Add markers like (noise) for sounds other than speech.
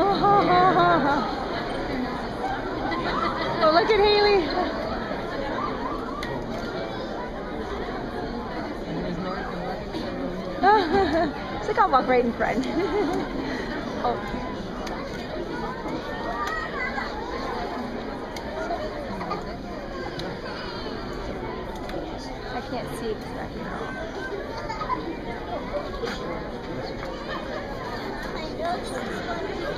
oh, look at Haley. (laughs) it's like I'll walk right in front. (laughs) oh. I can't see exactly at